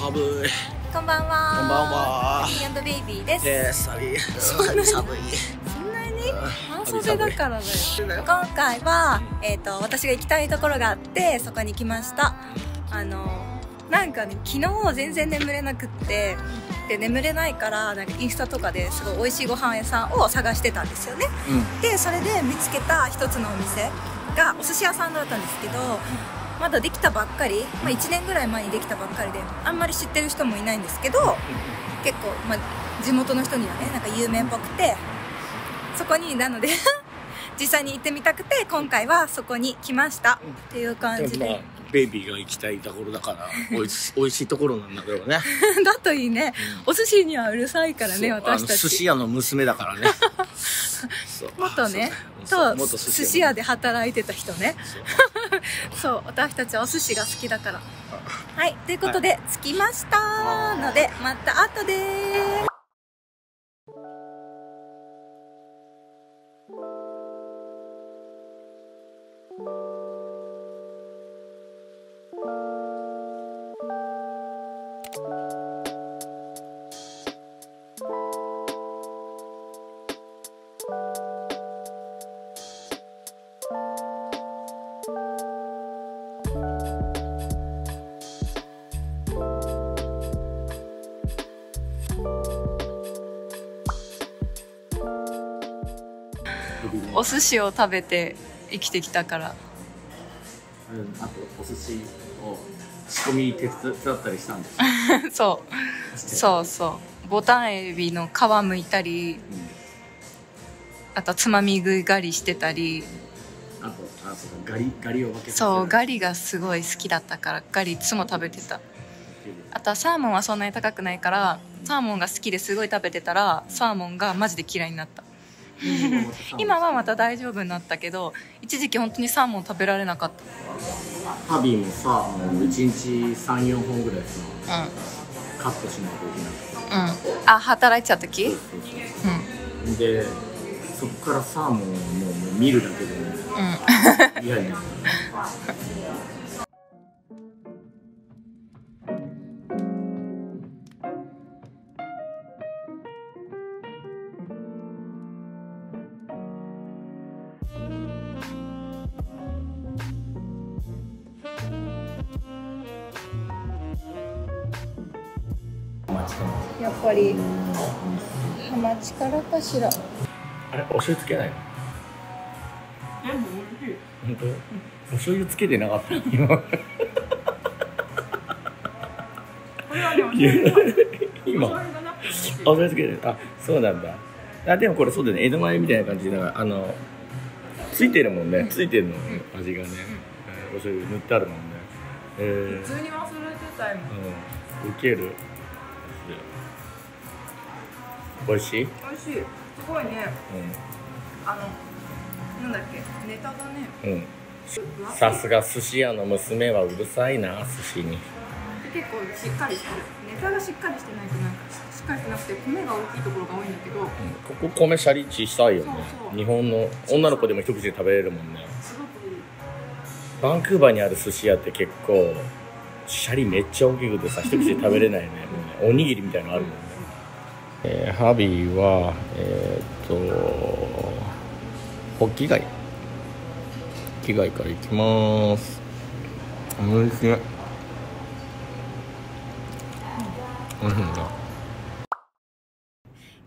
寒いこんばんは。こんばんはハッピーベイビーです。えー、寒いそんなに？寒いそんなに？半寒い袖だからだよ。今回は、えっ、と、私が行きたいところがあって、そこに来ました。あの、なんかね、昨日全然眠れなくって、で、眠れないから、なんかインスタとかですごい美味しいご飯屋さんを探してたんですよね。うんで、それで見つけた一つのお店がお寿司屋さんだったんですけど、まだできたばっかり、まあ、1年ぐらい前にできたばっかりであんまり知ってる人もいないんですけど結構、まあ、地元の人にはねなんか有名っぽくてそこになので 実際に行ってみたくて今回はそこに来ました。っていう感じで。まあベイビーが行きたいところだから おいし美味しいところなんだけどね。だといいね。お寿司にはうるさいからね私たの寿司ち屋の娘だからね。そう。元ね。と元寿司屋で働いてた人ね そう私たちはお寿司が好きだから。はいということで、着きました。のでまた後でお寿司を食べて生きてきたから。うんあとお寿司を仕込み手伝ったりしたんです そう。そうそう。ボタンエビの皮むいたり。あとつまみ食い狩りしてたり。あとあそうかガリガリを分けそうガリがすごい好きだったからガリいつも食べてた。あとはサーモンはそんなに高くないからサーモンが好きですごい食べてたらサーモンがマジで嫌いになった今はまた大丈夫になったけど一時期本当にサーモン食べられなかっハビーもさもう1日34本ぐらいさたカットしないといけなくて。うん。うんあ働いてた時うんそうでそこからサーモンをもうもう見るだけでねうん。嫌になる やっぱりハマチからかしら。あれお醤油つけないの？本当、お醤油つけてなかった今。今。あ 醤油つけて。あそうなんだ。あでもこれそうだよね。江戸前みたいな感じでなんかあのついてるもんね。ついてるの。味がね、お醤油塗ってあるもんね。えー、普通に忘れてたよ。うん。ウケる美味しい、うん、美味しい。すごいね。あのなんだっけ？ネタがね。うん。さすが寿司屋の娘はうるさいな寿司に。結構しっかりしてる。ネタがしっかりしてないとなんかしっかりしてなくて米が大きいところが多いんだけど。ここ米シャリ小さいよね。日本の女の子でも一口で食べれるもんね。すごくいい。バンクーバーにある寿司屋って結構シャリめっちゃ大きくてさ一口で食べれないね。おにぎりみたいなのあるもんね、えーハビーはえーっとホッキ貝。ホッキ貝からいきます。おいしい。おいしいん。だ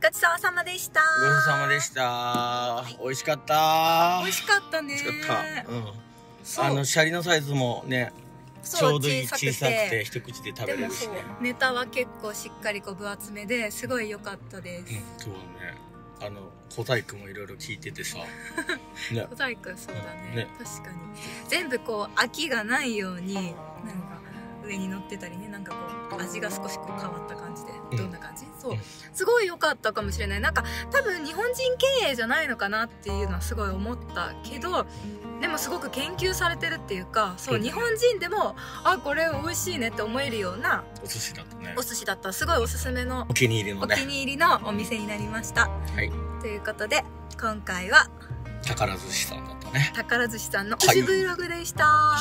ごちそうさまでした。ごちそうさまでした。美味しかった。美味しかったね。美味しかった、うん、あのシャリのサイズもねちょうどいい小小ささくて一口で食べれるしね。ネタは結構しっかりこう分厚めですごい良かったです、うんそうね。あの小細工もいろいろ聞いててさ。ね 小細工そうだね。ね。確かに。全部こう飽きがないようになんか上に乗ってたりねなんかこう味が少しこう変わった感じでうん。どんな感じ、そう。うん。すごい良かったかもしれない。なんか多分日本人経営じゃないのかなっていうのはすごい思ったけどでもすごく研究されてるっていうかそううん。日本人でもあこれ美味しいねって思えるようなお寿司だとね。お寿司だった。すごいおすすめのお気に入りのお気ねに入りのお店になりました。はい。ということで今回は宝寿司さんだとね。宝寿司さんのはい。推し Vlog でした、は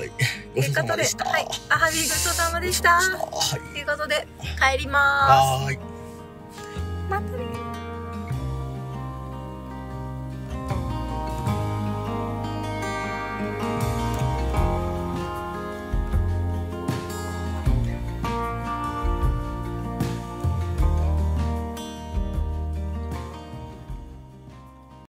ーい。ごちそうさということでまでしたはい。アハビーごちそうさまでした。はい。ということで帰りまはーい。すまたね